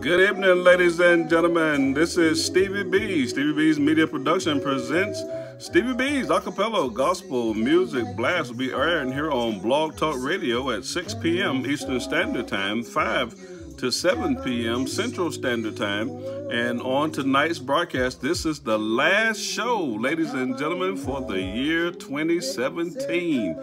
Good evening, ladies and gentlemen. This is Stevie B. Stevie B's Media Production presents Stevie B's Acappella Gospel Music Blast will be airing here on Blog Talk Radio at 6 p.m. Eastern Standard Time, 5 to 7 p.m. Central Standard Time. And on tonight's broadcast, this is the last show, ladies and gentlemen, for the year 2017.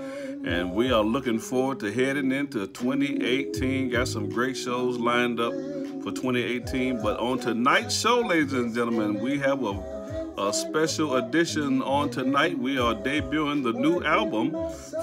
And we are looking forward to heading into 2018. Got some great shows lined up for 2018. But on tonight's show, ladies and gentlemen, we have a a special edition on tonight. We are debuting the new album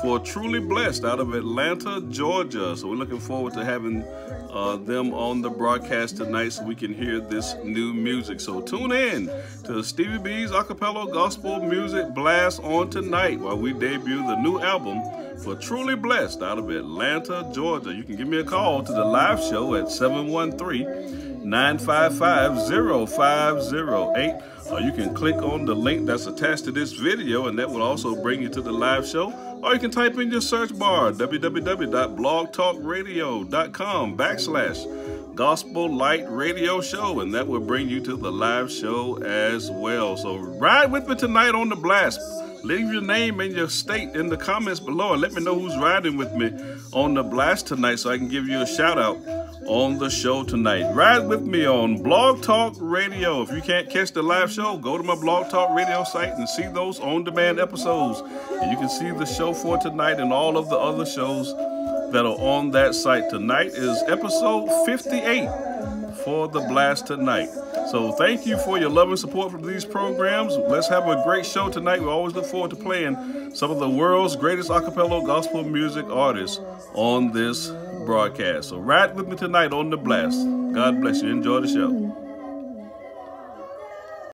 for Truly Blessed out of Atlanta, Georgia. So we're looking forward to having uh, them on the broadcast tonight so we can hear this new music. So tune in to Stevie B's Acappella Gospel Music Blast on tonight while we debut the new album for Truly Blessed out of Atlanta, Georgia. You can give me a call to the live show at 713 955 0508. Or you can click on the link that's attached to this video and that will also bring you to the live show. Or you can type in your search bar www.blogtalkradio.com backslash gospel light radio show and that will bring you to the live show as well. So ride with me tonight on the blast. Leave your name and your state in the comments below and let me know who's riding with me on the blast tonight so I can give you a shout out on the show tonight. Ride with me on Blog Talk Radio. If you can't catch the live show, go to my Blog Talk Radio site and see those on-demand episodes. And you can see the show for tonight and all of the other shows that are on that site. Tonight is episode 58 for the blast tonight. So thank you for your love and support for these programs. Let's have a great show tonight. We always look forward to playing some of the world's greatest acapella gospel music artists on this broadcast. So ride with me tonight on the blast. God bless you. Enjoy the show.